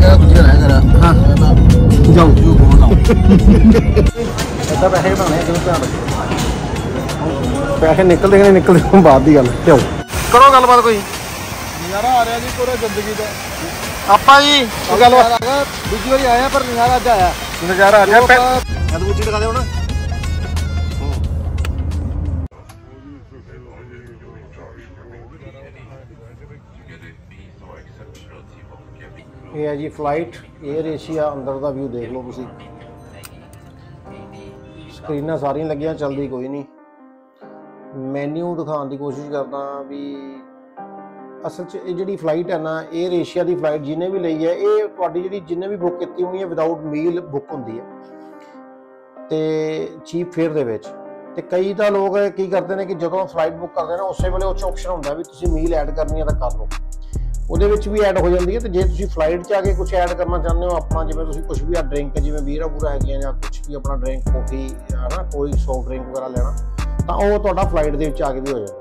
ਕਹਿੰਦਾ ਦੂਜਾ ਰਹਿ ਕਰਾ ਹਾਂ। ਜਾਓ। ਜੋ ਬੋਲ ਨਾ ਇੱਦਾਂ ਪੈਸੇ ਬਣਾਉਣੇ ਕਿਉਂ ਧਿਆਨ ਪੈਸੇ ਨਿਕਲਦੇ ਕਿ ਨਹੀਂ ਨਿਕਲਦੇ ਉਹ ਬਾਅਦ ਦੀ ਗੱਲ ਆਓ ਕਰੋ ਗੱਲਬਾਤ ਕੋਈ। ਨਜ਼ਾਰਾ ਆ ਰਿਹਾ ਜੀ ਪੂਰਾ ਜ਼ਿੰਦਗੀ ਦਾ। ਆਪਾਂ ਜੀ ਉਹ ਗੱਲ ਨਜ਼ਾਰਾ ਆ ਗਿਆ ਦੂਜੀ ਵਾਰੀ ਆਇਆ ਪਰ ਨਜ਼ਾਰਾ ਅੱਜ ਆਇਆ। ਨਜ਼ਾਰਾ ਆ ਰਿਹਾ ਪੈ ਅਦਬੂਚੀ ਦਿਖਾ ਦੇ ਹੁਣ ਇਹ ਹੈ ਜੀ ਫਲਾਈਟ 에ਅਰ ਏਸ਼ੀਆ ਅੰਦਰ ਦਾ ਵਿਊ ਦੇਖ ਲਓ ਤੁਸੀਂ। ਸਕਰੀਨਾਂ ਸਾਰੀਆਂ ਲੱਗੀਆਂ, ਚੱਲਦੀ ਕੋਈ ਨਹੀਂ। ਮੈਨੂ ਦਿਖਾਉਣ ਦੀ ਕੋਸ਼ਿਸ਼ ਕਰਦਾ ਵੀ ਅਸਲ 'ਚ ਇਹ ਜਿਹੜੀ ਫਲਾਈਟ ਹੈ ਨਾ 에ਅਰ ਏਸ਼ੀਆ ਦੀ ਫਲਾਈਟ ਜਿਹਨੇ ਵੀ ਲਈ ਹੈ, ਇਹ ਤੁਹਾਡੀ ਜਿਹੜੀ ਜਿੰਨੇ ਵੀ ਬੁੱਕ ਕੀਤੀ ਹੋਣੀ ਹੈ ਵਿਦਆਊਟ ਮੀਲ ਬੁੱਕ ਹੁੰਦੀ ਹੈ। ਤੇ ਚੀਪ ਫੇਅਰ ਦੇ ਵਿੱਚ। ਤੇ ਕਈ ਤਾਂ ਲੋਕ ਕੀ ਕਰਦੇ ਨੇ ਕਿ ਜਦੋਂ ਫਲਾਈਟ ਬੁੱਕ ਕਰਦੇ ਨੇ, ਉਸੇ ਵੇਲੇ ਉਹ 'ਚ ਆਪਸ਼ਨ ਹੁੰਦਾ ਵੀ ਤੁਸੀਂ ਮੀਲ ਐਡ ਕਰਨੀ ਹੈ ਤਾਂ ਕਰ ਲਓ। ਉਹਦੇ ਵਿੱਚ ਵੀ ਐਡ ਹੋ ਜਾਂਦੀ ਹੈ ਤੇ ਜੇ ਤੁਸੀਂ ਫਲਾਈਟ 'ਚ ਆ ਕੇ ਕੁਝ ਐਡ ਕਰਨਾ ਚਾਹੁੰਦੇ ਹੋ ਆਪਣਾ ਜਿਵੇਂ ਤੁਸੀਂ ਕੁਝ ਵੀ ਆ ਡਰਿੰਕ ਜਿਵੇਂ ਬੀਰਾ ਪੂਰਾ ਹੈਗੀਆਂ ਜਾਂ ਕੁਝ ਵੀ ਆਪਣਾ ਡਰਿੰਕ ਕਾਫੀ ਹਨਾ, ਕੋਈ ਸੌਫਟ ਡਰਿੰਕ ਵਗੈਰਾ ਲੈਣਾ, ਤਾਂ ਉਹ ਤੁਹਾਡਾ ਫਲਾਈਟ ਦੇ ਵਿੱਚ ਆ ਕੇ ਵੀ ਹੋ ਜਾਏਗਾ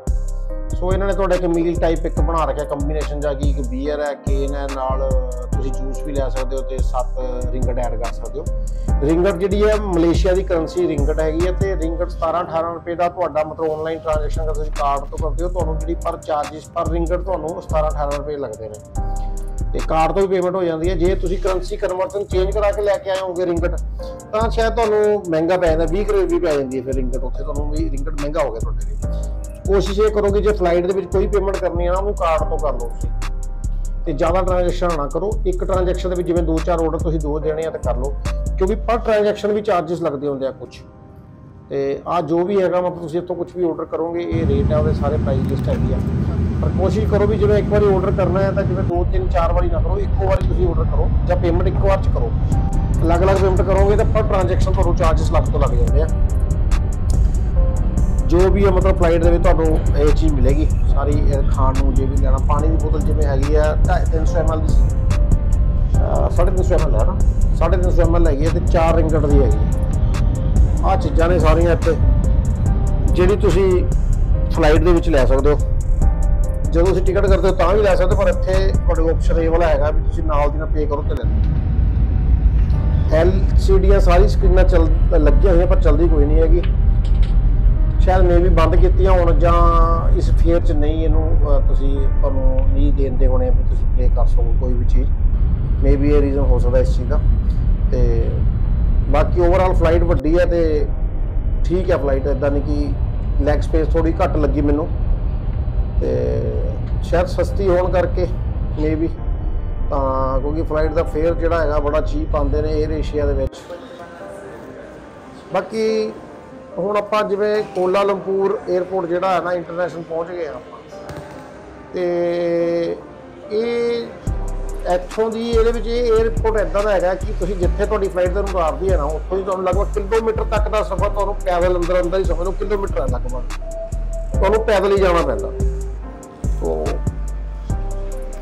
ਸੋ ਇਹਨਾਂ ਨੇ ਤੁਹਾਡਾ ਇੱਕ ਮੀਲ ਟਾਈਪ ਇੱਕ ਬਣਾ ਰੱਖਿਆ ਕੰਬੀਨੇਸ਼ਨ ਜਾ ਕੀ, ਇੱਕ ਬੀਅਰ ਹੈ ਕੇਨ ਹੈ ਨਾਲ ਤੁਸੀਂ ਜੂਸ ਵੀ ਲੈ ਸਕਦੇ ਹੋ ਤੇ ਸੱਤ ਰਿੰਗਟ ਐਡ ਕਰ ਸਕਦੇ ਹੋ। ਰਿੰਗਟ ਜਿਹੜੀ ਹੈ ਮਲੇਸ਼ੀਆ ਦੀ ਕਰੰਸੀ ਰਿੰਗਟ ਹੈਗੀ ਹੈ ਤੇ ਰਿੰਗਟ 17 18 ਰੁਪਏ ਦਾ ਤੁਹਾਡਾ ਮਤਲਬ ਆਨਲਾਈਨ ਟ੍ਰਾਂਜੈਕਸ਼ਨ ਕਰ ਤੁਸੀਂ ਕਾਰਡ ਤੋਂ ਕਰਦੇ ਹੋ, ਤੁਹਾਨੂੰ ਜਿਹੜੀ ਪਰ ਚਾਰजेस ਪਰ ਰਿੰਗਟ ਤੁਹਾਨੂੰ 17 18 ਰੁਪਏ ਲੱਗਦੇ ਨੇ। ਤੇ ਕਾਰਡ ਤੋਂ ਵੀ ਪੇਮੈਂਟ ਹੋ ਜਾਂਦੀ ਹੈ। ਜੇ ਤੁਸੀਂ ਕਰੰਸੀ ਕਨਵਰਟਨ ਚੇਂਜ ਕਰਾ ਕੇ ਲੈ ਕੇ ਆਏ ਹੋਗੇ ਰਿੰਗਟ ਤਾਂ ਸ਼ਾਇਦ ਤੁਹਾਨੂੰ ਮਹਿੰਗਾ ਪੈ ਜਾਂਦਾ 20 ਰੁਪਏ ਵੀ ਪੈ ਜਾਂਦੀ ਹੈ ਫਿਰ ਰਿੰਗਟ ਉੱਥੇ ਤੁਹਾਨੂੰ ਵੀ ਰਿੰਗਟ ਮਹਿੰਗਾ ਹੋ ਗਿਆ ਤੁਹਾਡੇ ਲਈ। ਕੋਸ਼ਿਸ਼ ਇਹ ਕਰੋ ਕਿ ਜੇ ਫਲਾਈਟ ਦੇ ਵਿੱਚ ਕੋਈ ਪੇਮੈਂਟ ਕਰਨੀ ਆ ਉਹ ਕਾਰਡ ਤੋਂ ਕਰ ਲਓ ਤੁਸੀਂ। ਤੇ ਜ਼ਿਆਦਾ ਟ੍ਰਾਂਜੈਕਸ਼ਨ ਨਾ ਕਰੋ। ਇੱਕ ਟ੍ਰਾਂਜੈਕਸ਼ਨ ਦੇ ਵਿੱਚ ਜਿਵੇਂ ਦੋ ਚਾਰ ਆਰਡਰ ਤੁਸੀਂ ਦੋ ਦੇਣੇ ਆ ਤਾਂ ਕਰ ਲਓ। ਕਿਉਂਕਿ ਪਰ ਟ੍ਰਾਂਜੈਕਸ਼ਨ ਵੀ ਚਾਰजेस ਲੱਗਦੇ ਹੁੰਦੇ ਆ ਕੁਝ ਤੇ ਆ ਜੋ ਵੀ ਹੈਗਾ, ਮਤਲਬ ਤੁਸੀਂ ਇੱਥੋਂ ਕੁਝ ਵੀ ਆਰਡਰ ਕਰੋਗੇ, ਇਹ ਰੇਟ ਆ, ਉਹਦੇ ਸਾਰੇ ਪ੍ਰਾਈਸ ਲਿਸਟ ਹੈਗੀ ਆ। ਪਰ ਕੋਸ਼ਿਸ਼ ਕਰੋ ਵੀ ਜਿਵੇਂ ਇੱਕ ਵਾਰੀ ਆਰਡਰ ਕਰਨਾ ਹੈ ਤਾਂ ਜਿਵੇਂ ਦੋ, ਤਿੰਨ, ਚਾਰ ਵਾਰੀ ਨਾ ਕਰੋ, ਇੱਕੋ ਵਾਰੀ ਤੁਸੀਂ ਆਰਡਰ ਕਰੋ ਜਾਂ ਪੇਮੈਂਟ ਇੱਕ ਵਾਰ ਚ ਕਰੋ। ਅਲੱਗ-ਅਲੱਗ ਪੇਮੈਂਟ ਕਰੋਗੇ ਤਾਂ ਪਰ ਟ੍ਰਾਂਜੈਕਸ਼ਨ ਤੁਹਾਨੂੰ ਚਾਰजेस ਲੱਗ ਤੋਂ ਲੱਗ ਜਾਂਦੇ ਆ। ਜੋ ਵੀ ਹੈ, ਮਤਲਬ ਫਲਾਈਟ ਦੇ ਵਿੱਚ ਤੁਹਾਨੂੰ ਇਹ ਚੀਜ਼ ਮਿਲੇਗੀ। ਸਾਰੀ ਇਹ ਖਾਣ ਨੂੰ ਜੇ ਵੀ ਲੈਣਾ, ਪਾਣੀ ਦੀ ਬੋਤਲ ਜਿਵੇਂ ਹੈਗੀ ਆ 350 ml ਦੀ। ਅਹ ਸਾਢੇ ਤਿੰਨ ਸੌ ml ਹੈ ਨਾ? ਸਾਢੇ ਤਿੰਨ ਸੌ ml ਹੈਗੀ ਹੈ ਤੇ 4 ਰਿੰਗਟ ਦੀ ਹੈਗੀ ਆ। ਚੀਜ਼ਾਂ ਨੇ ਸਾਰੀਆਂ ਇੱਥੇ। ਜਿਹੜੀ ਤੁਸੀਂ ਫਲਾਈਟ ਦੇ ਵਿੱਚ ਲੈ ਸਕਦੇ ਹੋ। ਜਦੋਂ ਤੁਸੀਂ ਟਿਕਟ ਕਰਦੇ ਹੋ ਤਾਂ ਵੀ ਲੈ ਸਕਦੇ ਹੋ, ਪਰ ਇੱਥੇ ਤੁਹਾਡੇ ਆਪਸ਼ਨ ਇਹ ਵਾਲਾ ਹੈਗਾ ਵੀ ਤੁਸੀਂ ਨਾਲ ਦੀ ਨਾਲ ਪੇ ਕਰੋ ਤੇ ਲੈ ਐੱਲ ਸੀ ਡੀਆਂ ਸਾਰੀ ਸਕਰੀਨਾਂ ਚੱਲ, ਲੱਗੀਆਂ ਹੋਈਆਂ, ਪਰ ਚੱਲਦੀ ਕੋਈ ਨਹੀਂ ਹੈਗੀ। ਸ਼ਾਇਦ ਮੇ ਵੀ ਬੰਦ ਕੀਤੀਆਂ ਹੋਣ ਜਾਂ ਇਸ ਫੇਅਰ 'ਚ ਨਹੀਂ ਇਹਨੂੰ ਤੁਸੀਂ ਤੁਹਾਨੂੰ ਨਹੀਂ ਦੇਂਦੇ ਹੋਣੇ ਵੀ ਤੁਸੀਂ ਪਲੇ ਕਰ ਸਕੋ ਕੋਈ ਵੀ ਚੀਜ਼। ਮੇ ਵੀ ਇਹ ਰੀਜ਼ਨ ਹੋ ਸਕਦਾ ਇਸ ਚੀਜ਼ ਦਾ। ਤੇ ਬਾਕੀ ਓਵਰਆਲ ਫਲਾਈਟ ਵੱਡੀ ਹੈ ਤੇ ਠੀਕ ਹੈ ਫਲਾਈਟ ਇਦਾਂ ਨਹੀਂ ਕਿ ਲੈਗ ਸਪੇਸ ਥੋੜੀ ਘੱਟ ਲੱਗੀ ਮੈਨੂੰ। ਤੇ ਸ਼ਾਇਦ ਸਸਤੀ ਹੋਣ ਕਰਕੇ ਮੇ ਵੀ ਤਾਂ ਕਿਉਂਕਿ ਫਲਾਈਟ ਦਾ ਫੇਅਰ ਜਿਹੜਾ ਹੈਗਾ ਬੜਾ ਚੀਪ ਆਉਂਦੇ ਨੇ 에ਅਰ ਏਸ਼ੀਆ ਦੇ ਵਿੱਚ। ਬਾਕੀ ਹੁਣ ਆਪਾਂ ਜਿਵੇਂ ਕੋਲਾਲੰਪੁਰ 에ਅਰਪੋਰਟ ਜਿਹੜਾ ਹੈ ਨਾ ਇੰਟਰਨੈਸ਼ਨਲ ਪਹੁੰਚ ਗਏ ਹਾਂ ਆਪਾਂ। ਤੇ ਇਹ ਇੱਥੋਂ ਦੀ ਇਹਦੇ ਵਿੱਚ ਇਹ 에ਅਰਪੋਰਟ ਇਦਾਂ ਦਾ ਹੈਗਾ ਕਿ ਤੁਸੀਂ ਜਿੱਥੇ ਤੁਹਾਡੀ ਫਲਾਈਟ ਤੁਹਾਨੂੰ ਉਤਾਰਦੀ ਹੈ ਨਾ, ਉੱਥੋਂ ਹੀ ਤੁਹਾਨੂੰ ਲਗਭਗ ਕਿਲੋਮੀਟਰ ਤੱਕ ਦਾ ਸਫ਼ਰ ਤੁਹਾਨੂੰ ਪੈਦਲ ਅੰਦਰ ਅੰਦਰ ਹੀ ਸਮਝ ਲਓ ਕਿਲੋਮੀਟਰ ਹੈ ਲਗਭਗ। ਤੁਹਾਨੂੰ ਪੈਦਲ ਹੀ ਜਾਣਾ ਪੈਂਦਾ। ਤੋਂ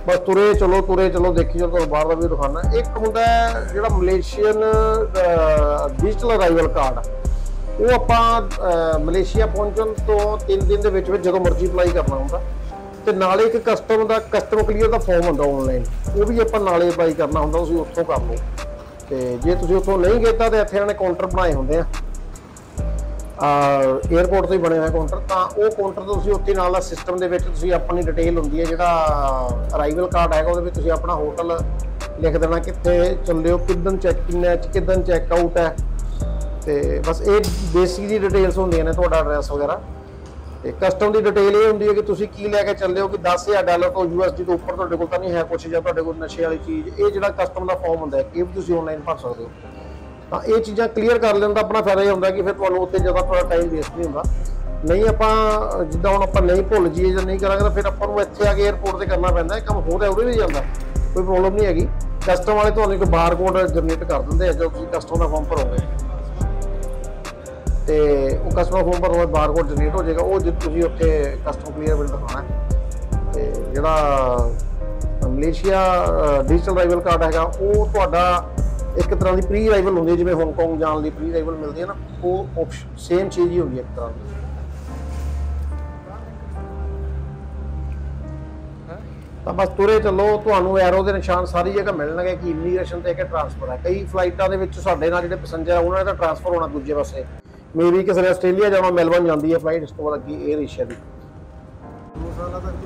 ਬਸ ਤੁਰੇ ਚਲੋ ਤੁਰੇ ਚਲੋ, ਦੇਖੀ ਜਦੋਂ ਤੁਹਾਨੂੰ ਬਾਹਰ ਦਾ ਵੀ ਦਿਖਾਣਾ ਇੱਕ ਹੁੰਦਾ ਜਿਹੜਾ ਮਲੇਸ਼ੀਅਨ ਡਿਜੀਟਲ ਅਰਾਈਵਲ ਕਾਰਡ ਉਹ ਆਪਾਂ ਮਲੇਸ਼ੀਆ ਪਹੁੰਚਣ ਤੋਂ 3 ਦਿਨ ਦੇ ਵਿੱਚ ਵਿੱਚ ਜਦੋਂ ਮਰਜ਼ੀ ਅਪਲਾਈ ਕਰਨਾ ਹੁੰਦਾ। ਤੇ ਨਾਲੇ ਇੱਕ ਕਸਟਮ ਦਾ ਕਸਟਮ ਕਲੀਅਰ ਦਾ ਫਾਰਮ ਹੁੰਦਾ ਆਨਲਾਈਨ ਉਹ ਵੀ ਆਪਾਂ ਨਾਲੇ ਅਪਲਾਈ ਕਰਨਾ ਹੁੰਦਾ, ਤੁਸੀਂ ਉੱਥੋਂ ਕਰ ਲਓ। ਤੇ ਜੇ ਤੁਸੀਂ ਉੱਥੋਂ ਨਹੀਂ ਕੀਤਾ ਤੇ ਇੱਥੇ ਇਹਨਾਂ ਨੇ ਕਾਊਂਟਰ ਬਣਾਏ ਹੁੰਦੇ ਆ। ਆ 에어ਪੋਰਟ ਤੋਂ ਹੀ ਬਣਿਆ ਹੋਇਆ ਕਾਊਂਟਰ ਤਾਂ ਉਹ ਕਾਊਂਟਰ ਤੋਂ ਤੁਸੀਂ ਉੱਥੇ ਨਾਲ ਦਾ ਸਿਸਟਮ ਦੇ ਵਿੱਚ ਤੁਸੀਂ ਆਪਣੀ ਡਿਟੇਲ ਹੁੰਦੀ ਹੈ, ਜਿਹੜਾ ਅਰਾਈਵਲ ਕਾਰਡ ਹੈਗਾ, ਉਹਦੇ ਵਿੱਚ ਤੁਸੀਂ ਆਪਣਾ ਹੋਟਲ ਲਿਖ ਦੇਣਾ, ਕਿੱਥੇ ਚੱਲੇ ਹੋ, ਕਿੱਦਣ ਚੈੱਕ ਇਨ ਹੈ, ਕਿੱਦਣ ਚੈੱਕ ਆਊਟ ਹੈ। ਤੇ ਬਸ ਇਹ ਬੇਸਿਕ ਜੀ ਡਿਟੇਲਸ ਹੁੰਦੀਆਂ ਨੇ ਤੁਹਾਡਾ ਐਡਰੈਸ ਵਗੈਰਾ। ਤੇ ਕਸਟਮ ਦੀ ਡਿਟੇਲ ਇਹ ਹੁੰਦੀ ਹੈ ਕਿ ਤੁਸੀਂ ਕੀ ਲੈ ਕੇ ਚੱਲੇ ਹੋ ਕਿ 10000 ਡਾਲਰ ਤੋਂ ਯੂਐਸਡੀ ਤੋਂ ਉੱਪਰ ਤੁਹਾਡੇ ਕੋਲ ਤਾਂ ਨਹੀਂ ਹੈ ਕੁਛ ਜਾਂ ਤੁਹਾਡੇ ਕੋਲ ਨਸ਼ੇ ਵਾਲੀ ਚੀਜ਼। ਇਹ ਜਿਹੜਾ ਕਸਟਮ ਦਾ ਫਾਰਮ ਹੁੰਦਾ ਹੈ, ਇਹ ਵੀ ਤੁਸੀਂ ਆਨਲਾਈਨ ਭਰ ਸਕਦੇ ਹੋ। ਤਾਂ ਇਹ ਚੀਜ਼ਾਂ ਕਲੀਅਰ ਕਰ ਲੈਣ ਦਾ ਆਪਣਾ ਫਾਇਦਾ ਇਹ ਹੁੰਦਾ ਕਿ ਫਿਰ ਤੁਹਾਨੂੰ ਉੱਥੇ ਜ਼ਿਆਦਾ ਤੁਹਾਡਾ ਟਾਈਮ ਵੇਸਟ ਨਹੀਂ ਹੁੰਦਾ। ਨਹੀਂ ਆਪਾਂ ਜਿੱਦਾਂ ਹੁਣ ਆਪਾਂ ਨਹੀਂ ਭੁੱਲ ਜਾਈਏ ਜਾਂ ਨਹੀਂ ਕਰਾਂਗੇ ਤਾਂ ਫਿਰ ਆਪਾਂ ਨੂੰ ਇੱਥੇ ਆ ਕੇ 에어ਪੋਰਟ ਤੇ ਕਰਨਾ ਪੈਂਦਾ ਇਹ ਕੰਮ ਹੋਰ ਰਿਹਾ ਉਰੇ ਵੀ ਜਾਂਦਾ। ਕੋਈ ਪ੍ਰੋਬਲਮ ਨਹੀਂ ਹੈਗੀ। ਕਸਟਮ ਵਾਲੇ ਤੁਹਾਨੂੰ ਇੱਕ ਬਾਰਕੋਡ ਜਨਰੇਟ ਕਰ ਦਿੰਦੇ ਆ ਜੋ ਤੁਸੀਂ ਕਸਟਮ ਦਾ ਫਾਰਮ ਭਰੋਗੇ। ਤੇ ਉਹ ਕਸਟਮਰ ਫਾਰਮ ਭਰਨ ਬਾਅਦ ਬਾਰਕੋਡ ਜਨਰੇਟ ਹੋ ਜਾਏਗਾ, ਉਹ ਜੇ, ਤੁਸੀਂ ਉੱਥੇ ਕਸਟਮ ਕਲੀਅਰ ਬਿਲ ਦਿਖਾਉਣਾ ਤੇ ਜਿਹੜਾ ਮਲੇਸ਼ੀਆ ਡਿਜੀਟਲ ਰਾਈਵਲ ਕਾਰਡ ਹੈਗਾ, ਉਹ ਤੁਹਾਡਾ ਇੱਕ ਤਰ੍ਹਾਂ ਦੀ ਪ੍ਰੀ ਰਾਈਵਲ ਹੁੰਦੀ ਜਿਵੇਂ ਹਾਂਗਕਾਂਗ ਜਾਣ ਲਈ ਪ੍ਰੀ ਰਾਈਵਲ ਮਿਲਦੀ ਹੈ ਨਾ, ਉਹ ਆਪਸ਼ਨ ਸੇਮ ਚੀਜ਼ ਹੀ ਹੁੰਦੀ ਹੈ ਇੱਕ ਤਰ੍ਹਾਂ ਦੀ। ਤਾਂ ਬਸ ਤੁਰੇ ਚੱਲੋ, ਤੁਹਾਨੂੰ ਐਰੋ ਦੇ ਨਿਸ਼ਾਨ ਸਾਰੀ ਜਗ੍ਹਾ ਮਿਲਣਗੇ ਕਿ ਇਮੀਗ੍ਰੇਸ਼ਨ ਤੇ ਕਿ ਟ੍ਰਾਂਸਫਰ ਹੈ। ਕਈ ਫਲਾਈਟਾਂ ਦੇ ਵਿੱਚ ਸਾਡੇ ਨਾਲ ਜਿਹੜੇ ਪੈਸੇਂਜਰ ਆ, ਉਹਨਾਂ ਦਾ ਟ੍ਰਾਂਸਫਰ ਹੋਣਾ ਦੂਜੇ ਪਾਸੇ। ਮੇਰੀ ਕਿਸੇ ਨੇ ਆਸਟ੍ਰੇਲੀਆ ਜਾਣਾ ਮੈਲਬਨ ਜਾਂਦੀ ਹੈ ਫਲਾਈਟ ਇਸ ਤੋਂ ਬਾਅਦ ਅੱਗੇ 에ਅਰ ਏਸ਼ੀਆ ਦੀ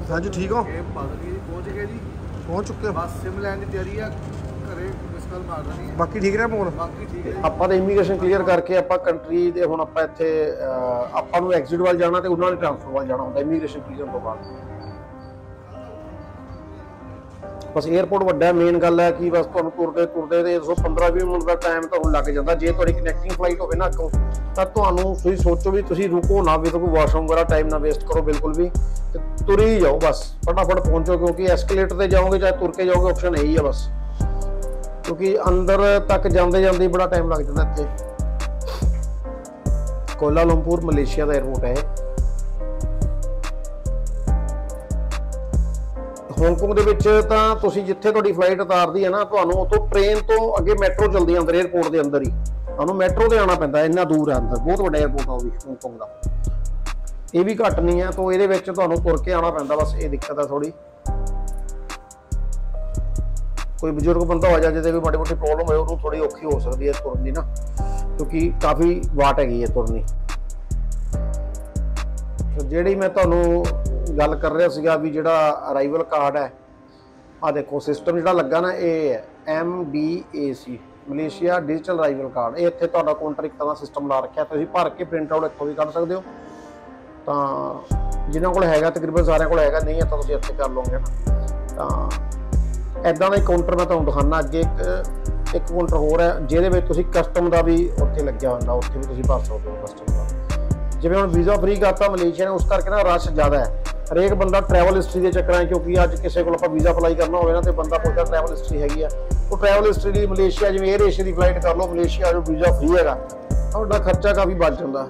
ਹਾਂਜੀ, ਠੀਕ ਹੋ? ਇਹ ਪੜ ਗਈ ਪਹੁੰਚ ਗਏ ਜੀ। ਪਹੁੰਚ ਚੁੱਕੇ ਬਸ ਸਿਮ ਲੈਣ ਦੀ ਤਿਆਰੀ ਆ ਘਰੇ ਮਿਸ ਕਾਲ ਮਾਰ ਦੇਣੀ ਹੈ। ਬਾਕੀ ਠੀਕ ਰਿਹਾ ਫੋਨ ਬਾਕੀ ਠੀਕ ਹੈ ਆਪਾਂ ਤਾਂ ਇਮੀਗ੍ਰੇਸ਼ਨ ਕਲੀਅਰ ਕਰਕੇ ਆਪਾਂ ਕੰਟਰੀ ਦੇ ਹੁਣ ਆਪਾਂ ਇੱਥੇ ਆਪਾਂ ਨੂੰ ਐਗਜ਼ਿਟ ਵੱਲ ਜਾਣਾ ਤੇ ਉਹਨਾਂ ਨੇ ਟ੍ਰਾਂਸਫਰ ਵੱਲ ਜਾਣਾ ਹੁੰਦਾ ਇਮੀਗ੍ਰੇਸ਼ਨ ਕਲੀਅਰ ਤੋਂ ਬਾਅਦ। بس ایئرپورٹ وڈا مین گل ہے کہ بس تمہیں ترتے ترتے تو سو پندرہ بھی منٹ کا ٹائم تو لگ جائے جی تھوڑی کنیکٹنگ فلائٹ ہوگی نہ تو تمہیں تھی سوچو بھی تھی رکو نہ بھی تو واشروم وغیرہ ٹائم نہ ویسٹ کرو بالکل بھی تو تر ہی جاؤ بس فٹافٹ پہنچو کیونکہ ایسکلیٹر سے جاؤ گے چاہے تر کے جاؤ گے آپشن یہی ہے بس کیونکہ اندر تک جلدی جلدی بڑا ٹائم لگ جاتا اتنے کولہ لوم پور ملیشیا کا ایئرپورٹ ہے یہ ਹਾਂਗਕਾਂਗ ਦੇ ਵਿੱਚ ਤਾਂ ਤੁਸੀਂ ਜਿੱਥੇ ਤੁਹਾਡੀ ਫਲਾਈਟ ਉਤਾਰਦੀ ਹੈ ਨਾ, ਤੁਹਾਨੂੰ ਉਤੋਂ ਟ੍ਰੇਨ ਤੋਂ ਅੱਗੇ ਮੈਟਰੋ ਚੱਲਦੀ ਹੈ ਅੰਦਰ 에ਅਰਪੋਰਟ ਦੇ ਅੰਦਰ ਹੀ। ਤੁਹਾਨੂੰ ਮੈਟਰੋ ਤੇ ਆਉਣਾ ਪੈਂਦਾ, ਇੰਨਾ ਦੂਰ ਹੈ ਅੰਦਰ, ਬਹੁਤ ਵੱਡਾ 에ਅਰਪੋਰਟ ਆ ਉਹ ਵੀ, ਹਾਂਗਕਾਂਗ ਦਾ। ਇਹ ਵੀ ਘੱਟ ਨਹੀਂ ਹੈ, ਤੋਂ ਇਹਦੇ ਵਿੱਚ ਤੁਹਾਨੂੰ ਤੁਰ ਕੇ ਆਉਣਾ ਪੈਂਦਾ, ਬਸ ਇਹ ਦਿੱਕਤ ਹੈ ਥੋੜੀ ਕੋਈ ਬਜ਼ੁਰਗ ਬੰਦਾ ਹੋ ਜਾ, ਜਿਹਦੇ ਕੋਈ ਮਾੜੀ ਮੋਟੀ ਪ੍ਰੋਬਲਮ ਹੋਏ, ਉਹਨੂੰ ਥੋੜੀ ਔਖੀ ਹੋ ਸਕਦੀ ਹੈ ਤੁਰਨ ਦੀ ਨਾ, ਕਿਉਂਕਿ ਕਾਫੀ ਵਾਟ ਹੈਗੀ ਹੈ ਤੁਰਨੀ। ਜਿਹੜੀ ਮੈਂ ਤੁਹਾਨੂੰ ਗੱਲ ਕਰ ਰਿਹਾ ਸੀਗਾ ਵੀ ਜਿਹੜਾ ਅਰਾਈਵਲ ਕਾਰਡ ਹੈ ਆ ਦੇਖੋ ਸਿਸਟਮ ਜਿਹੜਾ ਲੱਗਾ ਨਾ, ਇਹ ਹੈ MDAC Malaysia digital arrival card ਇਹ ਇੱਥੇ ਤੁਹਾਡਾ ਕਾਊਂਟਰ ਇੱਕ ਤਰ੍ਹਾਂ ਸਿਸਟਮ ਲਾ ਰੱਖਿਆ। ਤੁਸੀਂ ਭਰ ਕੇ ਪ੍ਰਿੰਟ ਆਊਟ ਇੱਥੋਂ ਵੀ ਕੱਢ ਸਕਦੇ ਹੋ। ਤਾਂ ਜਿਨ੍ਹਾਂ ਕੋਲ ਹੈਗਾ, ਤਕਰੀਬਨ ਸਾਰਿਆਂ ਕੋਲ ਹੈਗਾ, ਨਹੀਂ ਹੈ ਤਾਂ ਤੁਸੀਂ ਇੱਥੇ ਕਰ ਲਓਗੇ ਨਾ। ਤਾਂ ਐਦਾਂ ਦਾ ਹੀ ਕਾਊਂਟਰ ਮੈਂ ਤੁਹਾਨੂੰ ਦਿਖਾਣਾ ਅੱਗੇ ਇੱਕ ਇੱਕ ਕਾਊਂਟਰ ਹੋਰ ਹੈ, ਜਿਹਦੇ ਵਿੱਚ ਤੁਸੀਂ ਕਸਟਮ ਦਾ ਵੀ ਉੱਥੇ ਲੱਗਿਆ ਹੁੰਦਾ। ਉੱਥੇ ਵੀ ਤੁਸੀਂ ਭਰ ਸਕਦੇ ਹੋ ਕਸਟਮ ਦਾ। ਜਿਵੇਂ ਹੁਣ ਵੀਜ਼ਾ ਫ੍ਰੀ ਕਰਤਾ ਮਲੇਸ਼ੀਆ ਨੇ, ਉਸ ਕਰਕੇ ਨਾ ਰਸ਼ ਜ਼ਿਆਦਾ ਹੈ। ਹਰੇਕ ਬੰਦਾ ਟਰੈਵਲ ਹਿਸਟਰੀ ਦੇ ਚੱਕਰਾਂ 'ਚ, ਕਿਉਂਕਿ ਅੱਜ ਕਿਸੇ ਕੋਲ ਆਪਾਂ ਵੀਜ਼ਾ ਅਪਲਾਈ ਕਰਨਾ ਹੋਵੇ ਨਾ, ਤੇ ਬੰਦਾ ਪੁੱਛਦਾ ਟਰੈਵਲ ਹਿਸਟਰੀ ਹੈਗੀ ਆ। ਉਹ ਟਰੈਵਲ ਹਿਸਟਰੀ ਲਈ ਮਲੇਸ਼ੀਆ, ਜਿਵੇਂ 에ਅਰ ਏਸ਼ੀਆ ਦੀ ਫਲਾਈਟ ਕਰ ਲਓ, ਮਲੇਸ਼ੀਆ ਜੋ ਵੀਜ਼ਾ ਫ੍ਰੀ ਹੈਗਾ ਤੁਹਾਡਾ ਖਰਚਾ ਕਾਫੀ ਬਚ ਜਾਂਦਾ।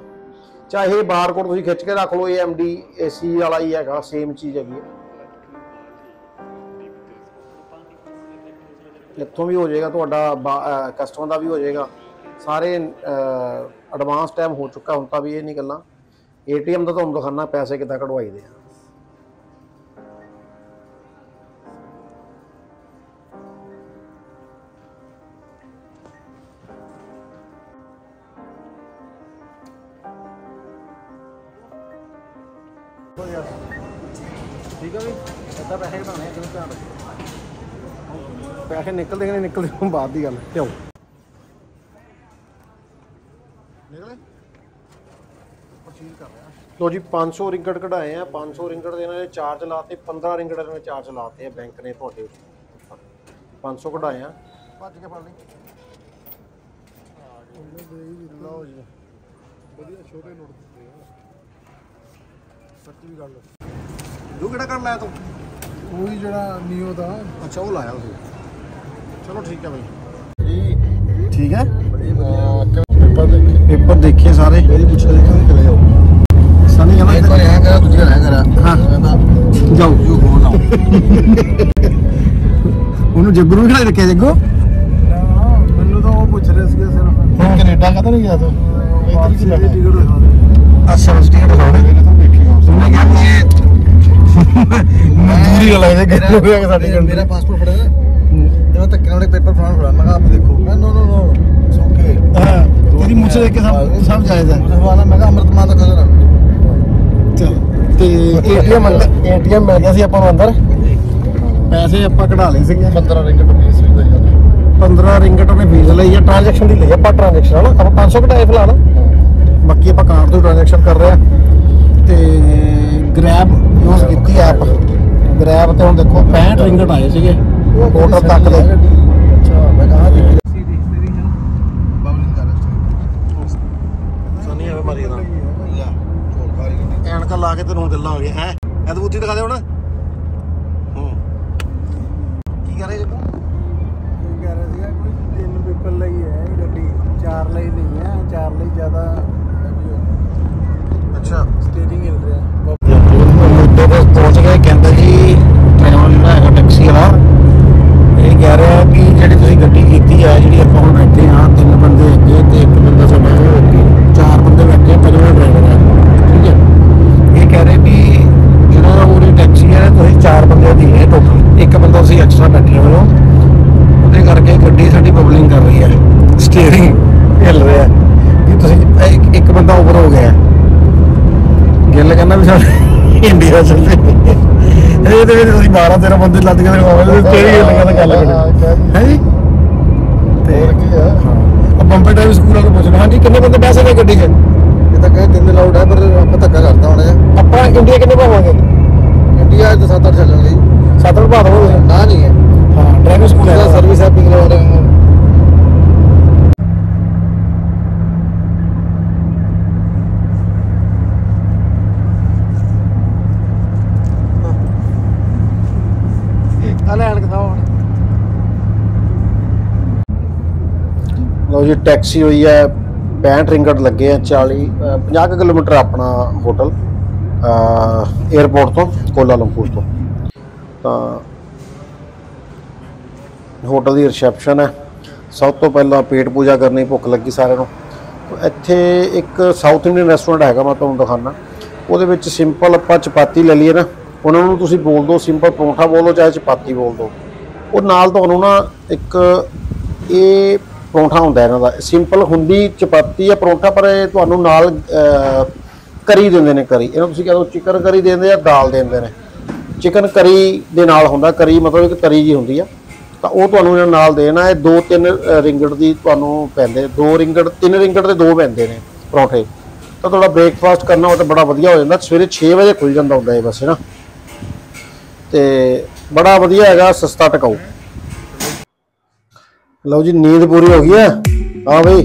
ਚਾਹੇ ਬਾਰਕੋਡ ਤੁਸੀਂ ਖਿੱਚ ਕੇ ਰੱਖ ਲਓ, ਇਹ ਐਮਡੀ ਏਸੀ ਵਾਲਾ ਹੀ ਹੈਗਾ ਸੇਮ ਚੀਜ਼ ਹੈਗੀ ਹੈ ਇੱਥੋਂ ਵੀ ਹੋ ਜਾਏਗਾ, ਤੁਹਾਡਾ ਕਸਟਮਰ ਦਾ ਵੀ ਹੋ ਜਾਏਗਾ। ਸਾਰੇ ਐਡਵਾਂਸ ਟਾਈਮ ਹੋ ਚੁੱਕਾ ਹੁਣ ਤਾਂ ਵੀ ਇਹ ਨਹੀਂ ਗੱਲਾਂ। ਏਟੀਐਮ ਦਾ ਤੁਹਾਨੂੰ ਦਿਖਾਣਾ ਪੈਸੇ ਕਿੱਦਾਂ ਕਢਵਾਈ ਦੇ ਆ ਠੀਕ ਹੈ ਵੀ ਇੱਦਾਂ ਪੈਸੇ ਘਟਾਉਣੇ ਆ ਕਿਉਂ ਧਿਆਨ ਰੱਖੋ ਪੈਸੇ ਨਿਕਲਦੇ ਕਿ ਨਹੀਂ ਨਿਕਲਦੇ ਉਹ ਬਾਅਦ ਦੀ ਗੱਲ ਕਿਉਂ? ਨਿਕਲੇ? ਪ੍ਰੋਸੀਡ ਕਰ ਰਿਹਾ ਲੋ ਜੀ 500 ਰਿੰਗਟ ਕਢਾਏ ਆ 500 ਰਿੰਗਟ ਦੇ ਇਹਨਾਂ ਨੇ ਚਾਰਜ ਲਾਤੇ 15 ਰਿੰਗਟ ਦੇ ਚਾਰਜ ਲਾਤੇ ਆ ਬੈਂਕ ਨੇ ਤੁਹਾਡੇ ਉੱਪਰ 500 ਕਢਾਏ ਆ। ਭੱਜ ਕੇ ਫੜ ਲਈ। ਲਓ ਜੀ। ਵਧੀਆ ਛੋਟੇ ਨੋਟ ਦਿੱਤੇ ਆ। ਸੱਚੀ ਵੀ ਗੱਲ ਤੂੰ ਕਿਹੜਾ ਕਰ ਲਾਇਆ ਤੂੰ? ਉਹੀ ਜਿਹੜਾ ਨੀਓ ਦਾ। ਅੱਛਾ ਉਹ ਲਾਇਆ ਤੁਸੀਂ ਚਲੋ ਠੀਕ ਹੈ ਬਾਈ। ਠੀਕ ਹੈ? ਪੇਪਰ ਦੇਖੇ। ਪੇਪਰ ਦੇਖੇ ਸਾਰੇ। ਮੇਰੀ ਪੁੱਛ ਦੇਖਾਂ ਚਲੇ ਜਾਓ। ਸਨੀ ਇੱਕ ਕਹਿੰਦਾ ਵਾਰ ਐਂ ਕਰਾ ਦੂਜੀ ਵਾਰ ਐਂ ਕਰਾ। ਹਾਂ। ਕਹਿੰਦਾ ਜਾਓ। ਯੂ ਗੋ ਨਾਓ ਉਹਨੂੰ ਜੱਗੂ ਨੂੰ ਖੜਾ ਰੱਖਿਆ ਜੱਗੂ? ਮੈਨੂੰ ਤਾਂ ਉਹ ਪੁੱਛ ਰਹੇ ਸੀਗੇ ਸਿਰਫ। ਕੈਨੇਡਾ ਕਦੋਂ ਨਹੀਂ ਗਿਆ ਤੂੰ? ਟਿਕਟ ਦਿਖਾ ਦੇ ਅੱਛਾ ਸਟੇਟ ਦਿਖਾਉਣੇ ਇਹਨੇ ਤਾਂ ਦੇਖੀ ਉਹਨੇ ਕਿਹਾ ਵੀ ਇਹ ਮਜ਼ਦੂਰੀ ਵਾਲਾ ਇਹਦੇ ਗੱਲ ਹੋ ਗਿਆ ਸਾਡੀ ਮੇਰਾ- ਮੇਰਾ ਪਾਸਪੋਰਟ ਫੜਿਆ ਨਾ। ਤੇ ਮੈਂ ਧੱਕੇ ਨਾਲ ਪੇਪਰ ਫੜਾਉਣ ਫੜਾ ਮੈਂ ਕਿਹਾ ਆਪ ਦੇਖੋ। ਮੈਂ ਨੋ ਨੋ ਨੋ ਓਕੇ ਹਾਂ ਤੇਰੀ ਮੁੱਛ ਦੇਖ ਕੇ ਸਭ ਸਭ ਜਾਇਜ਼ ਹੈ। ਸਵਾਲ ਮੈਂ ਕਿਹਾ ਅੰਮ੍ਰਿਤ ਮਾਨ ਦਾ ਕਲਰ ਚਲ ਤੇ ਏਟੀਐਮ ਏਟੀਐਮ ਮਿਲ ਗਿਆ ਸੀ ਆਪਾਂ ਨੂੰ ਅੰਦਰ। ਪੈਸੇ ਆਪਾਂ ਕਢਾ ਲਏ ਸੀਗੇ। 15 ਰਿੰਗ ਟੁੱਟੀ ਸੀ ਦਾ 15 ਰਿੰਗਟ ਉਹਨੇ ਫੀਸ ਲਈ ਆ ਟ੍ਰਾਂਜੈਕਸ਼ਨ ਦੀ ਲਈ ਆ, ਆਪਾਂ ਟ੍ਰਾਂਜੈਕਸ਼ਨ ਹਨਾ ਆਪਾਂ 500 ਕਢਾਏ ਫਿਲਹਾਲ। ਬਾਕੀ ਆਪਾਂ ਕਾਰਡ ਤੋਂ ਟ੍ਰਾਂਜੈਕਸ਼ਨ ਕਰ ਰਹੇ ਆ। ਤੇ ਗ੍ਰੈਬ ਯੂਜ਼ ਕੀਤੀ ਐਪ ਗ੍ਰੈਬ ਤੇ ਹੁਣ ਦੇਖੋ 65 ਰਿੰਗਟ ਆਏ ਸੀਗੇ। ਬੋਰਡਰ ਤੱਕ ਦੇ। ਅੱਛਾ ਮੈਂ ਕਹਾ ਦੇਖੀ ਸੀ ਦਿਖਦੀ ਰਹੀ ਹੈ ਬਬਲਿੰਗ ਕਰ ਰਿਹਾ ਸਨੀ ਐਵੇਂ ਮਾਰੀ ਦਾ ਲੈ ਝੋਲ ਖਾਰੀ ਐਨਕਾਂ ਲਾ ਕੇ ਤੈਨੂੰ ਗੱਲਾਂ ਆ ਗਈਆਂ। ਹੈ? ਇਹ ਤਾਂ ਬੁੱਤੀ ਦਿਖਾ ਦੇ ਹੁਣ। ਹੂੰ। ਕੀ ਕਰ ਰਹੇ ਜੱਗੂ ਇਹ ਕਹਿ ਰਿਹਾ ਸੀਗਾ? ਕੋਈ ਤਿੰਨ ਪੇਪਰ ਲਈ ਹੈ ਇਹ ਗੱਡੀ। ਚਾਰ ਲਈ ਨਹੀਂ ਹੈ ਚਾਰ ਲਈ ਜ਼ਿਆਦਾ ਹੋ ਅੱਛਾ। ਸਟੀਅਰਿੰਗ ਹਿਲ ਰਿਹਾ। ਮੁੱਦੇ ਤੇ ਪਹੁੰਚ ਗਏ ਕਹਿੰਦਾ ਜੀ ਟ੍ਰੈਵਲ ਜਿਹੜਾ ਹੈਗਾ ਟੈਕਸੀ ਵਾਲਾ ਇਹ ਕਹਿ ਰਿਹਾ ਕਿ ਜਿਹੜੀ ਤੁਸੀਂ ਗੱਡੀ ਕੀਤੀ ਆ ਜਿਹੜੀ ਆਪਾਂ ਹੁਣ ਬੈਠੇ ਆ ਤਿੰਨ ਬੰਦੇ ਅੱਗੇ ਤੇ ਇੱਕ ਬੰਦਾ ਸਾਡਾ ਉਹ ਅੱਗੇ ਚਾਰ ਬੰਦੇ ਬੈਠੇ ਆ ਪੰਜਵਾਂ ਡਰਾਈਵਰ ਹੈ ਠੀਕ ਹੈ ਇਹ ਕਹਿ ਰਹੇ ਵੀ ਜਿਹੜਾ ਉਹ ਟੈਕਸੀ ਆ ਚੱਲੇ ਇਹ ਤੇ ਵੀ ਤੁਸੀਂ 12 13 ਬੰਦੇ ਲੱਦ ਕੇ ਦਿਖਾਓਗੇ ਤੇ ਤੇਰੀ ਗੱਲ ਕਹਿੰਦਾ ਗੱਲ ਕਰੀ ਹੈ ਜੀ? ਤੇ ਕੀ ਆ? ਆ ਬੰਬੇ ਟਾਈਮ ਸਕੂਲ ਵਾਲੇ ਪੁੱਛਣਾ ਹਾਂਜੀ ਕਿੰਨੇ ਬੰਦੇ ਬਹਿ ਸਕਦੇ ਗੱਡੀ 'ਚ? ਇਹ ਤਾਂ ਕਹੇ ਤਿੰਨ ਲਾਊਡ ਹੈ ਪਰ ਆਪਾਂ ਧੱਕਾ ਕਰਤਾ ਹੁਣ। ਇਹ ਆਪਾਂ ਇੰਡੀਆ ਕਿੰਨੇ ਭਾਵਾਂਗੇ ਇੰਡੀਆ ਦੇ ਸੱਤ ਅੱਠ ਚੱਲਣਗੇ ਜੀ। ਸੱਤ ਨੂੰ ਨਹੀਂ ਹੈ। ਹਾਂ ਡਰਾਈਵਿੰਗ ਸਕੂਲ ਹੈ। ਸਰਵਿਸ ਹੈ ਪਿੰਗਲਾ ਵਾਲੇ ਨੂੰ ਆ ਲੈਣ ਕਿਥਾ ਹੁਣ ਲਓ ਜੀ ਟੈਕਸੀ ਹੋਈ ਹੈ 65 ਰਿੰਗਟ ਲੱਗੇ ਆ 40 ਅ, 50 ਕੁ ਕਿਲੋਮੀਟਰ ਆਪਣਾ ਹੋਟਲ 에어ਪੋਰਟ ਤੋਂ ਕੋਲਾਲੰਪੁਰ ਤੋਂ। ਤਾਂ ਹੋਟਲ ਦੀ ਰਿਸੈਪਸ਼ਨ ਹੈ। ਸਭ ਤੋਂ ਪਹਿਲਾਂ ਪੇਟ ਪੂਜਾ ਕਰਨੀ ਭੁੱਖ ਲੱਗੀ ਸਾਰਿਆਂ ਨੂੰ। ਇੱਥੇ ਇੱਕ ਸਾਊਥ ਇੰਡੀਅਨ ਰੈਸਟੋਰੈਂਟ ਹੈਗਾ ਮੈਂ ਤੁਹਾਨੂੰ ਦਿਖਾਣਾ ਉਹਦੇ ਵਿੱਚ ਸਿੰਪਲ ਆਪਾਂ ਚਪਾਤੀ ਲੈ ਲਈਏ ਨਾ। ਉਹਨਾਂ ਨੂੰ ਤੁਸੀਂ ਬੋਲ ਦਿਓ ਸਿੰਪਲ ਪਰੌਂਠਾ ਬੋਲ ਦਿਓ ਚਾਹੇ ਚਪਾਤੀ ਬੋਲ ਦਿਓ। ਉਹ ਨਾਲ ਤੁਹਾਨੂੰ ਨਾ ਇੱਕ ਇਹ ਪਰੌਂਠਾ ਹੁੰਦਾ ਇਹਨਾਂ ਦਾ। ਸਿੰਪਲ ਹੁੰਦੀ ਚਪਾਤੀ ਜਾਂ ਪਰੌਂਠਾ, ਪਰ ਇਹ ਤੁਹਾਨੂੰ ਨਾਲ ਕਰੀ ਦਿੰਦੇ ਨੇ ਕਰੀ। ਇਹਨੂੰ ਤੁਸੀਂ ਕਹਿੰਦੇ ਚਿਕਨ ਕਰੀ ਦਿੰਦੇ ਆ, ਦਾਲ ਦਿੰਦੇ ਨੇ। ਚਿਕਨ ਕਰੀ ਦੇ ਨਾਲ ਹੁੰਦਾ, ਕਰੀ ਮਤਲਬ ਇੱਕ ਤਰੀ ਜੀ ਹੁੰਦੀ ਆ। ਤਾਂ ਉਹ ਤੁਹਾਨੂੰ ਇਹਨਾਂ ਨਾਲ ਦੇਣਾ। ਹੈ ਦੋ ਤਿੰਨ ਰਿੰਗਟ ਦੀ ਤੁਹਾਨੂੰ ਪੈਂਦੇ। ਦੋ ਰਿੰਗੜ, ਤਿੰਨ ਰਿੰਗਟ ਦੇ ਦੋ ਪੈਂਦੇ ਨੇ ਪਰੌਂਠੇ। ਤਾਂ ਤੁਹਾਡਾ ਬ੍ਰੇਕਫਾਸਟ ਕਰਨਾ ਉਹ ਤਾਂ ਬੜਾ ਵਧੀਆ ਹੋ ਜਾਂਦਾ। ਸਵੇਰੇ 6 ਵਜੇ ਖੁੱਲ ਜਾਂਦਾ ਹੁੰਦਾ ਇਹ ਬਸ, ਹੈ ਨਾ? ਤੇ ਬੜਾ ਵਧੀਆ ਹੈਗਾ, ਸਸਤਾ ਟਿਕਾਊ। ਲਓ ਜੀ, ਨੀਂਦ ਪੂਰੀ ਹੋ ਗਈ ਹੈ। ਹਾਂ ਬਈ।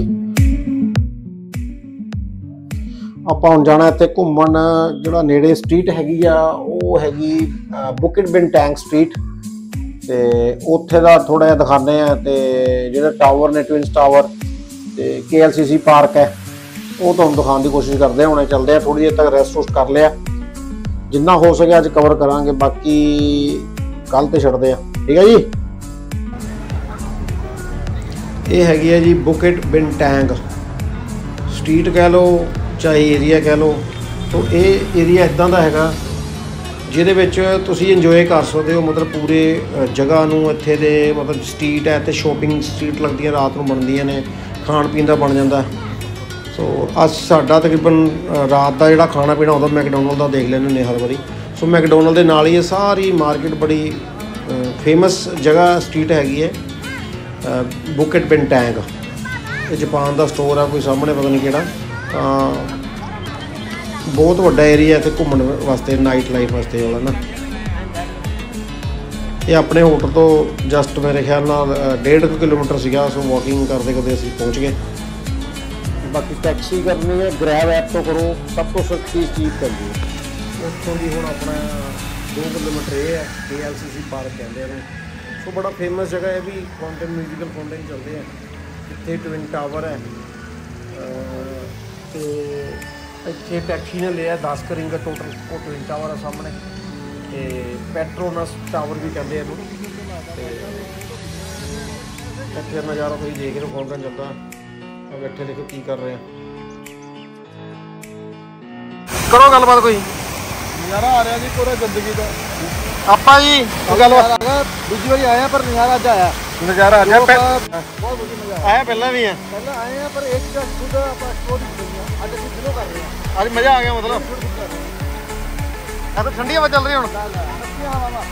ਆਪਾਂ ਹੁਣ ਜਾਣਾ ਇੱਥੇ ਘੁੰਮਣ, ਜਿਹੜਾ ਨੇੜੇ ਸਟਰੀਟ ਹੈਗੀ ਆ, ਉਹ ਹੈਗੀ ਬੁਕਿਟ ਬਿਨ ਟੈਂਕ ਸਟਰੀਟ ਤੇ ਉੱਥੇ ਦਾ ਥੋੜਾ ਜਿਹਾ ਦਿਖਾਣੇ ਆ ਤੇ ਜਿਹੜੇ ਟਾਵਰ ਨੇ ਟਵਿੰਸ ਟਾਵਰ ਤੇ KLCC ਪਾਰਕ ਹੈ, ਉਹ ਤੁਹਾਨੂੰ ਦਿਖਾਉਣ ਦੀ ਕੋਸ਼ਿਸ਼ ਕਰਦੇ ਆ ਹੁਣੇ ਚੱਲਦੇ ਆ ਥੋੜੀ ਦੇਰ ਤੱਕ ਰੈਸਟ ਰੁਸਟ ਕਰ ਲਿਆ। ਜਿੰਨਾ ਹੋ ਸਕਿਆ ਅੱਜ ਕਵਰ ਕਰਾਂਗੇ, ਬਾਕੀ ਕੱਲ ਤੇ ਛੱਡਦੇ ਆ ਠੀਕ ਹੈ ਜੀ? ਇਹ ਹੈਗੀ ਹੈ ਜੀ ਬੁਕਟ ਬਿਨ ਟੈਂਗ ਸਟਰੀਟ ਕਹਿ ਲਓ ਚਾਹੇ ਏਰੀਆ ਕਹਿ ਲਓ। ਤੋਂ ਇਹ ਏਰੀਆ ਇਦਾਂ ਦਾ ਹੈਗਾ, ਜਿਹਦੇ ਵਿੱਚ ਤੁਸੀਂ ਇੰਜੋਏ ਕਰ ਸਕਦੇ ਹੋ। ਮਤਲਬ ਪੂਰੇ ਜਗ੍ਹਾ ਨੂੰ ਇੱਥੇ ਦੇ ਮਤਲਬ ਸਟਰੀਟ ਹੈ ਤੇ ਸ਼ੋਪਿੰਗ ਸਟਰੀਟ ਲੱਗਦੀਆਂ, ਰਾਤ ਨੂੰ ਬਣਦੀਆਂ ਨੇ, ਖਾਣ ਪੀਣ ਦਾ ਬਣ ਜਾਂਦਾ। ਸੋ ਅੱਜ ਸਾਡਾ ਤਕਰੀਬਨ ਰਾਤ ਦਾ ਜਿਹੜਾ ਖਾਣਾ ਪੀਣਾ ਹੁੰਦਾ, ਮੈਕਡੋਨਲਡ ਦਾ ਦੇਖ ਲੈਂਦੇ ਨੇ ਹਰ ਵਾਰੀ। ਸੋ ਮੈਕਡੋਨਲਡ ਦੇ ਨਾਲ ਹੀ ਇਹ ਸਾਰੀ ਮਾਰਕੀਟ ਬੜੀ ਫੇਮਸ ਜਗ੍ਹਾ ਸਟਰੀਟ ਹੈਗੀ ਹੈ। ਬੁਕਟ ਬਿਨ ਟੈਂਗ ਇਹ ਜਾਪਾਨ ਦਾ ਸਟੋਰ ਆ ਕੋਈ ਸਾਹਮਣੇ ਪਤਾ ਨਹੀਂ ਕਿਹੜਾ। ਤਾਂ ਬਹੁਤ ਵੱਡਾ ਏਰੀਆ ਇੱਥੇ ਘੁੰਮਣ ਵਾਸਤੇ ਨਾਈਟ ਲਾਈਫ ਵਾਸਤੇ ਵਾਲਾ ਨਾ। ਇਹ ਆਪਣੇ ਹੋਟਲ ਤੋਂ ਜਸਟ ਮੇਰੇ ਖਿਆਲ ਨਾਲ 1.5 ਕਿਲੋਮੀਟਰ ਸੀਗਾ ਸੋ ਵਾਕਿੰਗ ਕਰਦੇ ਕਰਦੇ ਅਸੀਂ ਪਹੁੰਚ ਗਏ। ਬਾਕੀ ਟੈਕਸੀ ਕਰਨੀ ਹੈ ਗ੍ਰੈਬ ਐਪ ਤੋਂ ਕਰੋ ਸਭ ਤੋਂ ਸਸਤੀ ਚੀਜ਼ ਪੈਂਦੀ ਹੈ। ਉੱਥੋਂ ਦੀ ਹੁਣ ਆਪਣਾ 2 ਕਿਲੋਮੀਟਰ ਇਹ ਹੈ KLCC ਪਾਰਕ ਕਹਿੰਦੇ ਆ ਇਹਨੂੰ। ਸੋ ਬੜਾ ਫੇਮਸ ਜਗ੍ਹਾ ਹੈ ਵੀ ਫਾਊਂਟੇਨ ਮਿਊਜ਼ੀਕਲ ਫਾਊਂਟੇਨ ਚੱਲਦੇ ਆ। ਇੱਥੇ ਟਵਿਨ ਟਾਵਰ ਹੈ। ਤੇ ਇੱਥੇ ਟੈਕਸੀ ਨੇ ਲਿਆ 10 ਕੁ ਰਿੰਗ ਟੋਟਲ ਉਹ ਟਵਿਨ ਟਾਵਰ ਆ ਸਾਹਮਣੇ। ਤੇ ਪੈਟਰੋਨਸ ਟਾਵਰ ਵੀ ਕਹਿੰਦੇ ਆ ਇਹਨੂੰ। ਤੇ ਇੱਥੇ ਨਜ਼ਾਰਾ ਤੁਸੀਂ ਦੇਖ ਰਹੇ ਹੋ ਫਾਊਂਟੇਨ ਚੱਲਦਾ ਆ ਬੈਠੇ ਦੇਖੋ ਕੀ ਕਰ ਰਹੇ ਆ। ਕਰੋ ਗੱਲਬਾਤ ਕੋਈ। ਨਜ਼ਾਰਾ ਆ ਰਿਹਾ ਜੀ ਪੂਰਾ ਜ਼ਿੰਦਗੀ ਦਾ ਆਪਾਂ ਜੀ। ਗੱਲਬਾਤ ਆ ਗਿਆ ਦੂਜੀ ਵਾਰੀ ਆਇਆ ਪਰ ਨਜ਼ਾਰਾ ਅੱਜ ਆਇਆ। ਨਜ਼ਾਰਾ ਆ ਲੋਕ ਬਹੁਤ ਵਧੀਆ ਨਜ਼ਾਰਾ ਆਇਆ ਪਹਿਲਾਂ ਵੀ ਆ। ਪਹਿਲਾਂ ਆਏ ਆ ਪਰ ਇੱਕ ਦਾ ਖੁਦ ਆਪਾਂ ਐਕਸਪੋਰਟ ਨਹੀਂ ਕੀਤਾ। ਅੱਜ ਅਸੀਂ ਦਿਨੋਂ ਕਰ ਰਹੇ ਹਾਂ ਅੱਜ ਮਜ਼ਾ ਆ ਗਿਆ ਮਤਲਬ। ਆ। ਤਾਂ ਠੰਡੀ ਹਵਾ ਚੱਲ ਰਹੀ ਹੁਣ। ਅੱਛੀ ਹਵਾ ਵਾ।